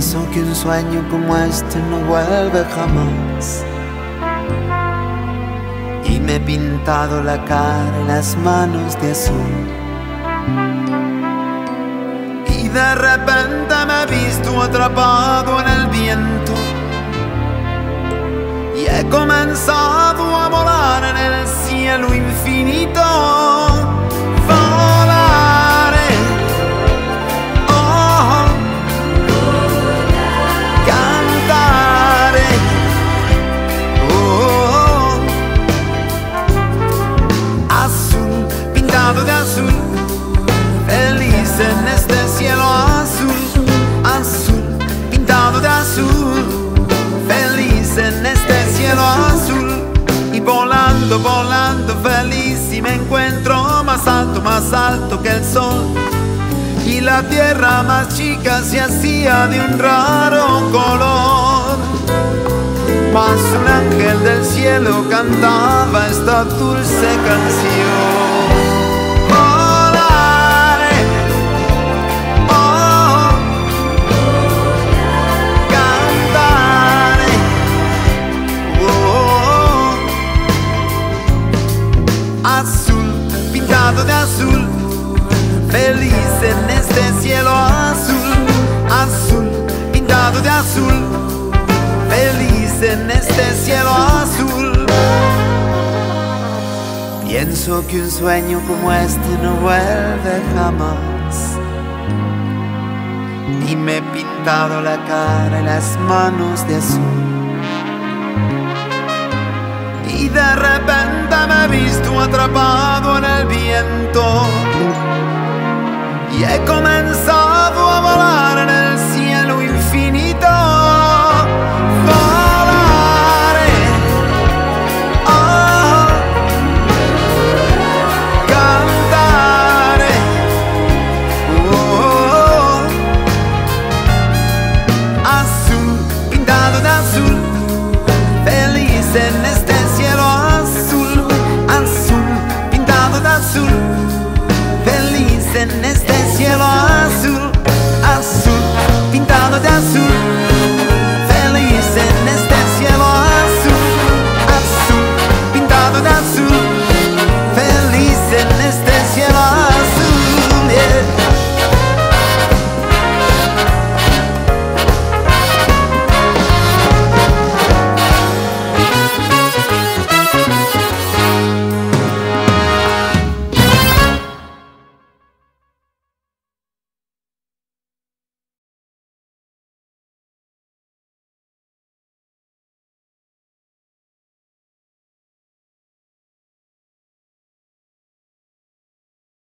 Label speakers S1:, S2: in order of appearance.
S1: que un sueño como este no vuelve jamás. Y me he pintado la cara y las manos de azul. Y de repente me he visto atrapado en el viento. Y he comenzado a volar en el cielo infinito. De azul, feliz en este cielo azul, azul, pintado de azul, feliz en este cielo azul, y volando, volando feliz, y me encuentro más alto, más alto que el sol. Y la tierra más chica se hacía de un raro color. Mas un ángel del cielo cantaba esta dulce canción. Pintado de azul, feliz en este cielo azul, azul, pintado de azul feliz en este cielo azul. Pienso que un sueño como este no vuelve jamás. Y me he pintado la cara y las manos de azul. De repente me he visto atrapado en el viento. Y he comenzado a volar en este cielo azul, azul, pintado de azul. Feliz en este cielo azul, azul, pintado de azul. Feliz en este cielo azul.